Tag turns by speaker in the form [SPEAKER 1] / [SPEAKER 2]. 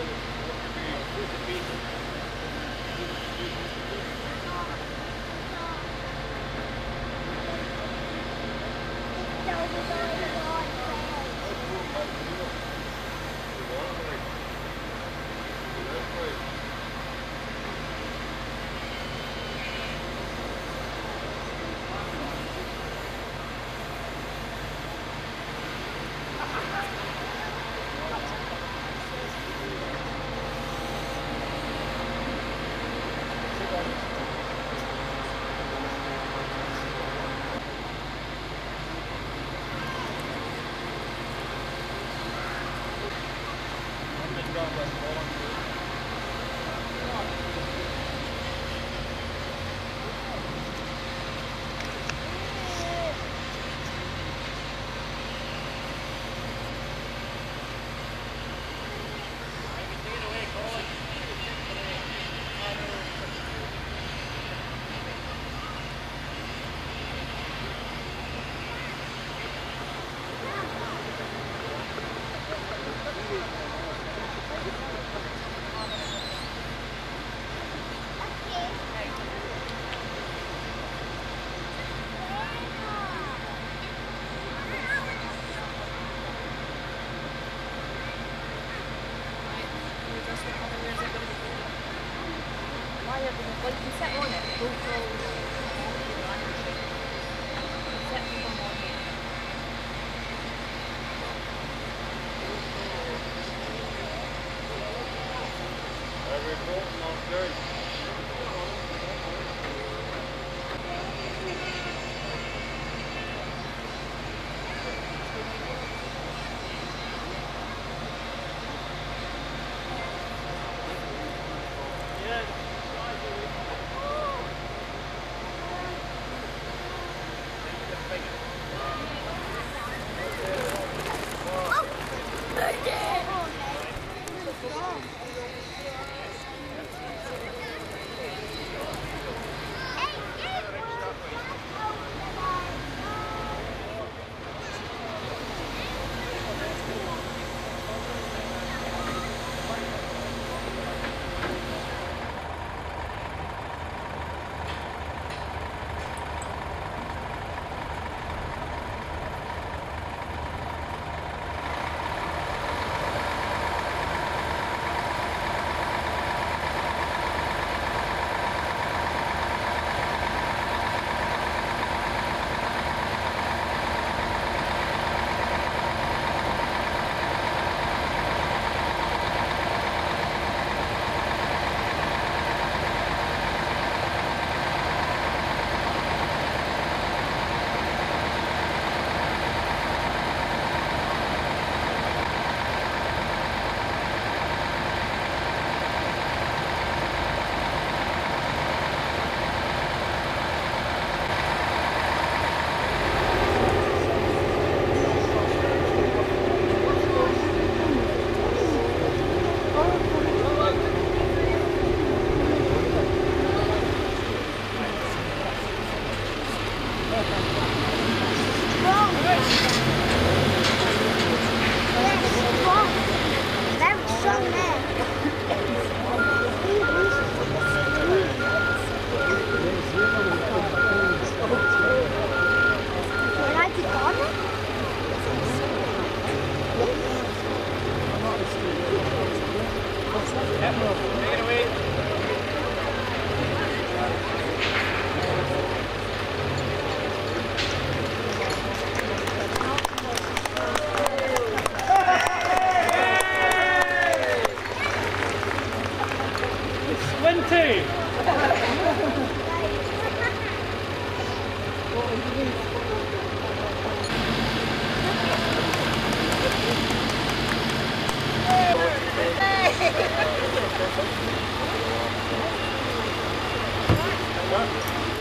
[SPEAKER 1] Thank you. there, but well, you can team. you.